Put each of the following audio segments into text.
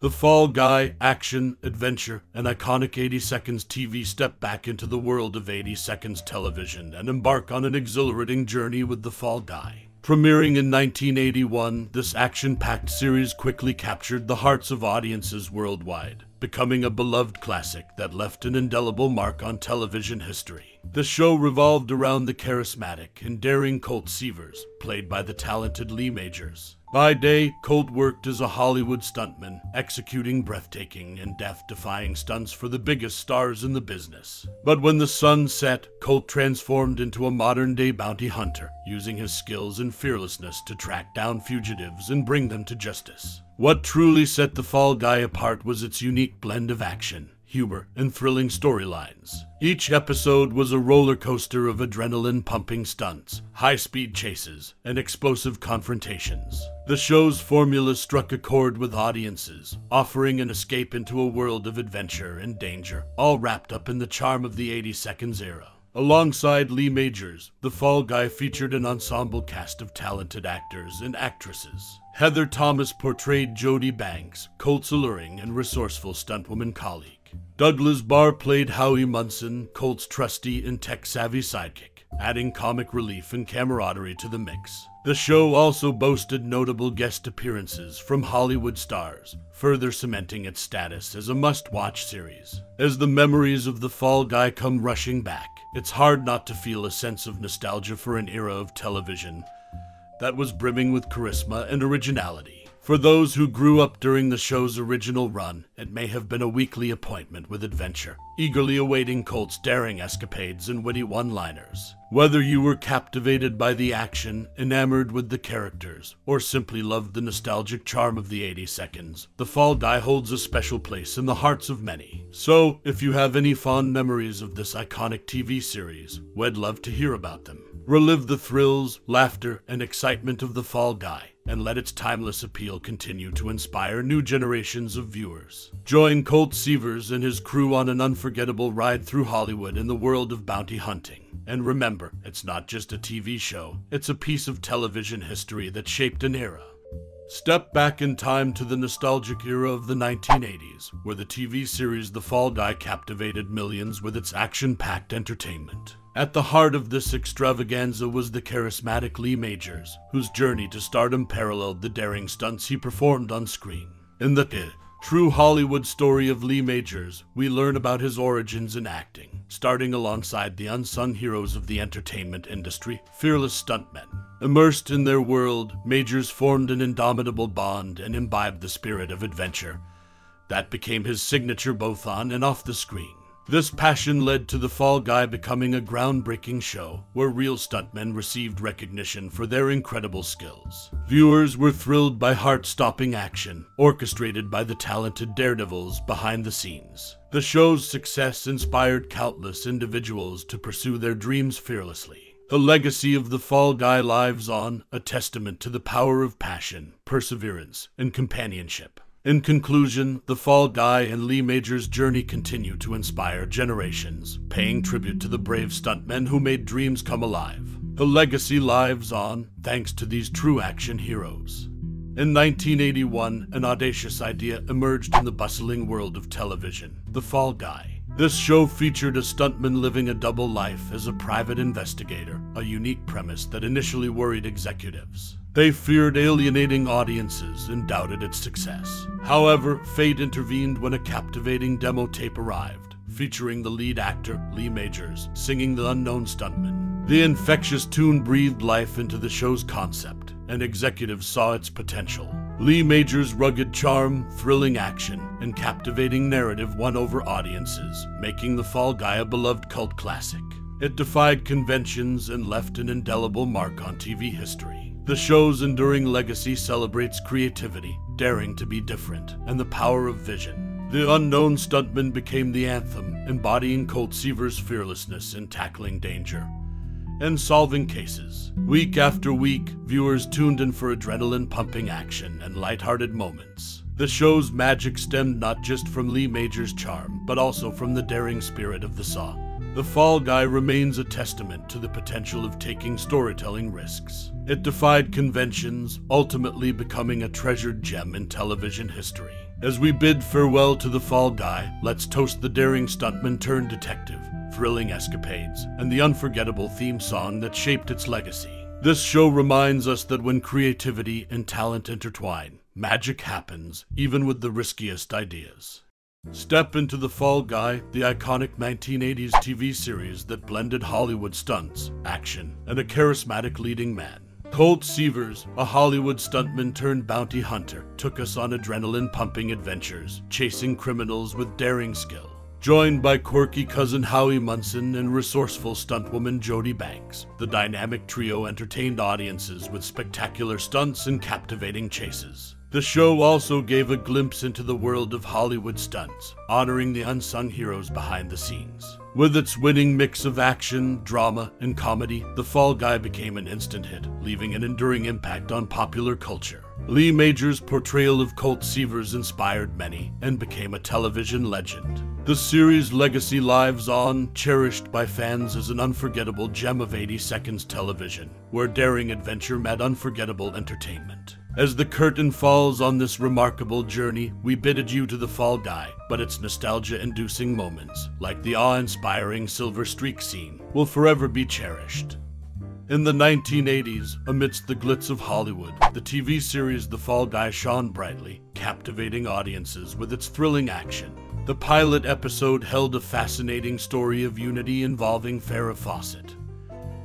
The Fall Guy, action, adventure, and iconic 80 Seconds TV step back into the world of 80 Seconds television and embark on an exhilarating journey with The Fall Guy. Premiering in 1981, this action packed series quickly captured the hearts of audiences worldwide, becoming a beloved classic that left an indelible mark on television history. The show revolved around the charismatic and daring Colt Seavers, played by the talented Lee Majors. By day, Colt worked as a Hollywood stuntman, executing breathtaking and death defying stunts for the biggest stars in the business. But when the sun set, Colt transformed into a modern day bounty hunter, using his skills and fearlessness to track down fugitives and bring them to justice. What truly set the Fall Guy apart was its unique blend of action, humor, and thrilling storylines. Each episode was a roller coaster of adrenaline pumping stunts, high speed chases, and explosive confrontations. The show's formula struck a chord with audiences, offering an escape into a world of adventure and danger, all wrapped up in the charm of the 80 Seconds era. Alongside Lee Majors, The Fall Guy featured an ensemble cast of talented actors and actresses. Heather Thomas portrayed Jody Banks, Colt's alluring and resourceful stuntwoman colleague. Douglas Barr played Howie Munson, Colt's trusty and tech savvy sidekick, adding comic relief and camaraderie to the mix. The show also boasted notable guest appearances from Hollywood stars, further cementing its status as a must watch series. As the memories of the Fall Guy come rushing back, it's hard not to feel a sense of nostalgia for an era of television that was brimming with charisma and originality. For those who grew up during the show's original run, it may have been a weekly appointment with adventure, eagerly awaiting Colt's daring escapades and witty one liners. Whether you were captivated by the action, enamored with the characters, or simply loved the nostalgic charm of the 80 seconds, The Fall Guy holds a special place in the hearts of many. So, if you have any fond memories of this iconic TV series, we'd love to hear about them. Relive the thrills, laughter, and excitement of The Fall Guy, and let its timeless appeal continue to inspire new generations of viewers. Join Colt Seavers and his crew on an unforgettable ride through Hollywood in the world of bounty hunting. And remember, it's not just a TV show, it's a piece of television history that shaped an era. Step back in time to the nostalgic era of the 1980s, where the TV series The Fall Guy captivated millions with its action packed entertainment. At the heart of this extravaganza was the charismatic Lee Majors, whose journey to stardom paralleled the daring stunts he performed on screen. In the true Hollywood story of Lee Majors, we learn about his origins in acting, starting alongside the unsung heroes of the entertainment industry, fearless stuntmen. Immersed in their world, Majors formed an indomitable bond and imbibed the spirit of adventure. That became his signature both on and off the screen. This passion led to The Fall Guy becoming a groundbreaking show where real stuntmen received recognition for their incredible skills. Viewers were thrilled by heart stopping action, orchestrated by the talented daredevils behind the scenes. The show's success inspired countless individuals to pursue their dreams fearlessly. The legacy of the Fall Guy lives on, a testament to the power of passion, perseverance, and companionship. In conclusion, The Fall Guy and Lee Major's journey continue to inspire generations, paying tribute to the brave stuntmen who made dreams come alive. The legacy lives on thanks to these true action heroes. In 1981, an audacious idea emerged in the bustling world of television The Fall Guy. This show featured a stuntman living a double life as a private investigator, a unique premise that initially worried executives. They feared alienating audiences and doubted its success. However, fate intervened when a captivating demo tape arrived, featuring the lead actor, Lee Majors, singing the unknown stuntman. The infectious tune breathed life into the show's concept, and executives saw its potential. Lee Majors' rugged charm, thrilling action, and captivating narrative won over audiences, making The Fall Guy a beloved cult classic. It defied conventions and left an indelible mark on TV history. The show's enduring legacy celebrates creativity, daring to be different, and the power of vision. The unknown stuntman became the anthem, embodying Colt Seavers' fearlessness in tackling danger and solving cases. Week after week, viewers tuned in for adrenaline pumping action and lighthearted moments. The show's magic stemmed not just from Lee Major's charm, but also from the daring spirit of the song. The Fall Guy remains a testament to the potential of taking storytelling risks. It defied conventions, ultimately becoming a treasured gem in television history. As we bid farewell to the Fall Guy, let's toast the daring stuntman turned detective, thrilling escapades, and the unforgettable theme song that shaped its legacy. This show reminds us that when creativity and talent intertwine, magic happens, even with the riskiest ideas. Step into The Fall Guy, the iconic 1980s TV series that blended Hollywood stunts, action, and a charismatic leading man. Colt Seavers, a Hollywood stuntman turned bounty hunter, took us on adrenaline pumping adventures, chasing criminals with daring skill. Joined by quirky cousin Howie Munson and resourceful stuntwoman Jody Banks, the dynamic trio entertained audiences with spectacular stunts and captivating chases. The show also gave a glimpse into the world of Hollywood stunts, honoring the unsung heroes behind the scenes. With its winning mix of action, drama, and comedy, The Fall Guy became an instant hit, leaving an enduring impact on popular culture. Lee Majors' portrayal of Colt Seavers inspired many and became a television legend. The series' legacy lives on, cherished by fans as an unforgettable gem of 80 seconds television, where daring adventure met unforgettable entertainment. As the curtain falls on this remarkable journey, we bid adieu to the Fall Guy, but its nostalgia inducing moments, like the awe inspiring Silver Streak scene, will forever be cherished. In the 1980s, amidst the glitz of Hollywood, the TV series The Fall Guy shone brightly, captivating audiences with its thrilling action. The pilot episode held a fascinating story of unity involving Farrah Fawcett,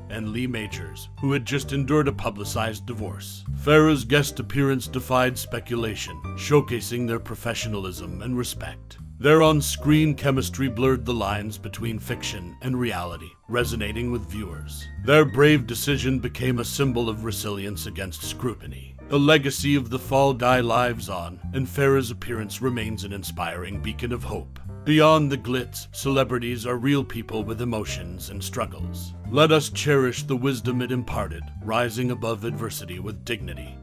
and Lee Majors, who had just endured a publicized divorce. Farrah's guest appearance defied speculation, showcasing their professionalism and respect. Their on screen chemistry blurred the lines between fiction and reality, resonating with viewers. Their brave decision became a symbol of resilience against scrutiny. The legacy of the Fall Guy lives on, and Farrah's appearance remains an inspiring beacon of hope. Beyond the glitz, celebrities are real people with emotions and struggles. Let us cherish the wisdom it imparted, rising above adversity with dignity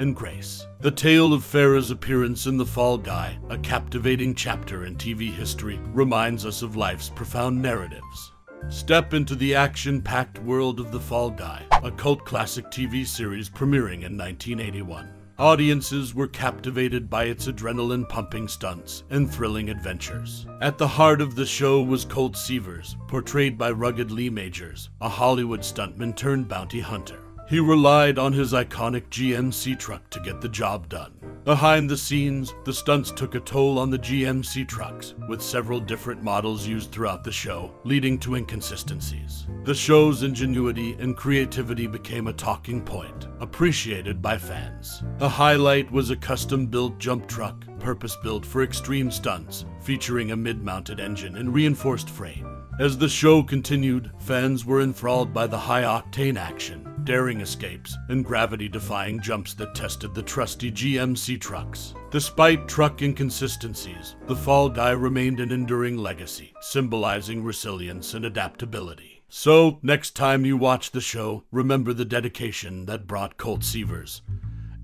and grace. The tale of Farrah's appearance in The Fall Guy, a captivating chapter in TV history, reminds us of life's profound narratives. Step into the action packed world of The Fall Guy, a cult classic TV series premiering in 1981. Audiences were captivated by its adrenaline pumping stunts and thrilling adventures. At the heart of the show was Colt Seavers, portrayed by rugged Lee Majors, a Hollywood stuntman turned bounty hunter. He relied on his iconic GMC truck to get the job done. Behind the scenes, the stunts took a toll on the GMC trucks, with several different models used throughout the show, leading to inconsistencies. The show's ingenuity and creativity became a talking point, appreciated by fans. A highlight was a custom built jump truck, purpose built for extreme stunts, featuring a mid mounted engine and reinforced frame. As the show continued, fans were enthralled by the high octane action, daring escapes, and gravity defying jumps that tested the trusty GMC trucks. Despite truck inconsistencies, the Fall Guy remained an enduring legacy, symbolizing resilience and adaptability. So, next time you watch the show, remember the dedication that brought Colt Seavers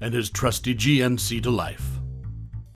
and his trusty GMC to life.